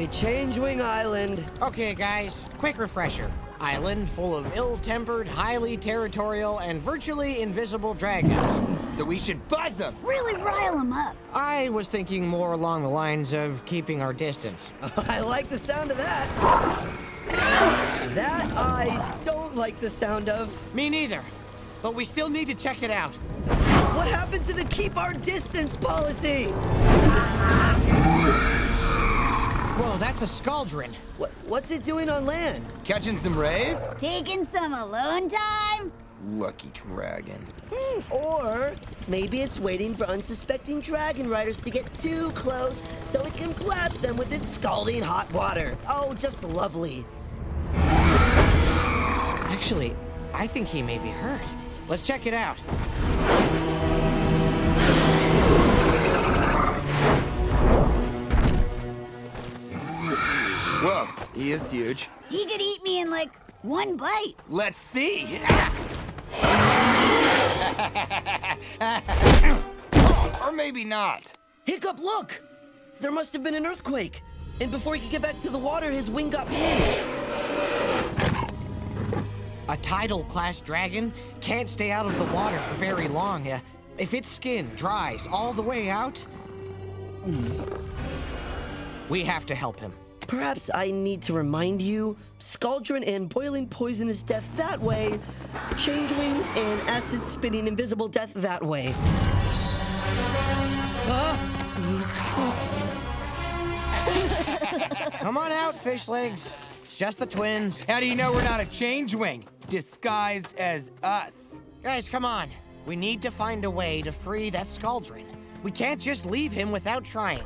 boy, Changewing Island. Okay, guys, quick refresher. Island full of ill-tempered, highly territorial, and virtually invisible dragons. So we should buzz them. Really rile them up. I was thinking more along the lines of keeping our distance. I like the sound of that. That I don't like the sound of. Me neither. But we still need to check it out. What happened to the keep our distance policy? Whoa, that's a Scauldron. What, what's it doing on land? Catching some rays? Taking some alone time? Lucky dragon. Hmm, or maybe it's waiting for unsuspecting dragon riders to get too close so it can blast them with its scalding hot water. Oh, just lovely. Actually, I think he may be hurt. Let's check it out. Whoa, he is huge. He could eat me in like one bite. Let's see. or maybe not. Hiccup, look! There must have been an earthquake. And before he could get back to the water, his wing got pinned. A tidal class dragon can't stay out of the water for very long. Uh, if its skin dries all the way out, we have to help him. Perhaps I need to remind you, Scauldron and boiling poisonous death that way, Changewings and acid spitting invisible death that way. Come on out, Fishlegs. It's just the twins. How do you know we're not a Changewing disguised as us? Guys, come on. We need to find a way to free that Scauldron. We can't just leave him without trying.